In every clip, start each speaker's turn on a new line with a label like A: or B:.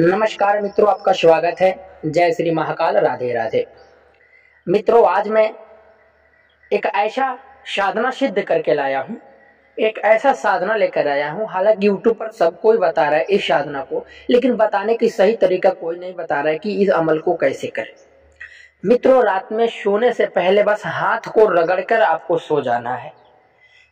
A: नमस्कार मित्रों, आपका स्वागत है। जय श्री महाकाल, राधे राधे। मित्रों, आज मैं एक ऐसा साधना सिद्ध करके लाया हूँ। एक ऐसा साधना लेकर आया हूँ। हालाँकि यूट्यूब पर सब कोई बता रहा है इस साधना को, लेकिन बताने की सही तरीका कोई नहीं बता रहा है कि इस अमल को कैसे करें। मित्रों, रात में सोने से पहले बस हाथ को रगड़कर आपको सो जाना है।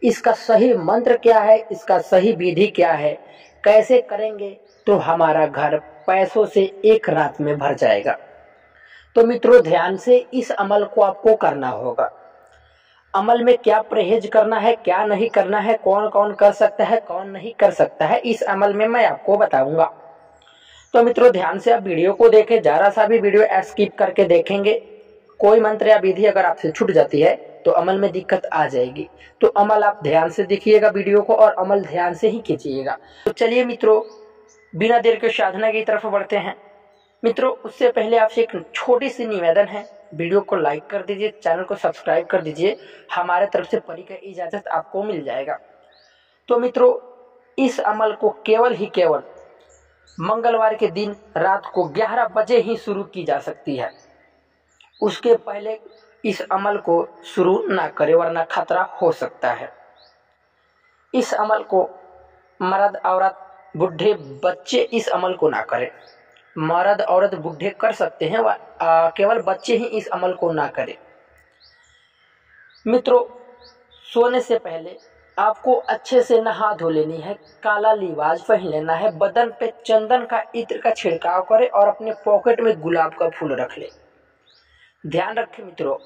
A: इसका सही मंत्र क्या है? इसका सही विधि क्या है? कैसे करेंगे तो हमारा घर पैसों से एक रात में भर जाएगा। तो मित्रों, ध्यान से इस अमल को आपको करना होगा। अमल में क्या परहेज करना है, क्या नहीं करना है कौन कौन कर सकता है, कौन नहीं कर सकता है, इस अमल में मैं आपको बताऊँगा। तो मित्रों, ध्यान से आप वीडियो को देखें, जरा सा भी वीडियो स्किप करके देखेंगे। कोई मंत्र या विधि अगर आपसे छूट जाती है तो अमल में दिक्कत आ जाएगी। तो अमल आप ध्यान से देखिएगा वीडियो को और अमल ध्यान से ही कीजिएगा तो चलिए मित्रों, बिना देर के साधना की तरफ़ बढ़ते हैं। मित्रों, उससे पहले आपसे एक छोटी सी निवेदन है। वीडियो को लाइक कर दीजिए, चैनल को सब्सक्राइब कर दीजिए। हमारे तरफ़ से परी का इजाज़त आपको मिल जाएगा। तो मित्रों, इस अमल को केवल ही केवल मंगलवार के दिन रात को 11 बजे ही शुरू की जा सकती है। उसके पहले इस अमल को शुरू ना करें, वरना खतरा हो सकता है। इस अमल को मर्द औरत बुढ़े बच्चे इस अमल को ना करें। मर्द औरत बुढ़े कर सकते हैं वह केवल बच्चे ही इस अमल को ना करें। मित्रों, सोने से पहले आपको अच्छे से नहा धो लेनी है, काला लिबाज पहन लेना है, बदन पे चंदन का इत्र का छिड़काव करें और अपने पॉकेट में गुलाब का फूल रख ले। ध्यान रखें मित्रों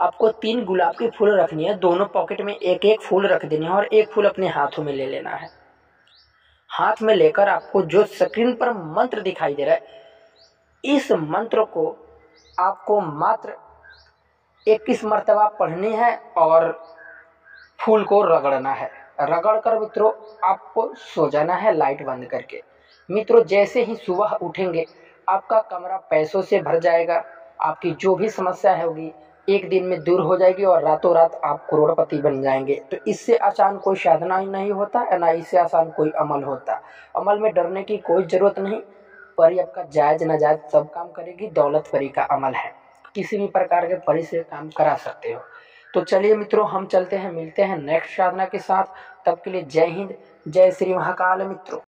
A: आपको तीन गुलाब के फूल रखनी है। दोनों पॉकेट में एक एक फूल रख देने है और एक फूल अपने हाथों में ले लेना है। हाथ में लेकर आपको जो स्क्रीन पर मंत्र दिखाई दे रहा है, इस मंत्र को आपको मात्र इक्कीस मरतबा पढ़नी है और फूल को रगड़ना है। रगड़ कर मित्रों, आपको सो जाना है लाइट बंद करके। मित्रों, जैसे ही सुबह उठेंगे, आपका कमरा पैसों से भर जाएगा। आपकी जो भी समस्या होगी एक दिन में दूर हो जाएगी और रातों रात आप करोड़पति बन जाएँगे। तो इससे आसान कोई साधना ही नहीं होता ना इससे आसान कोई अमल होता। अमल में डरने की कोई ज़रूरत नहीं, परी आपका जायज़ नाजायज सब काम करेगी, दौलत परी का अमल है। किसी भी प्रकार के परी से काम करा सकते हो। तो चलिए मित्रों, हम चलते हैं, मिलते हैं नेक्स्ट साधना के साथ। तब के लिए जय हिंद, जय श्री महाकाल मित्रों।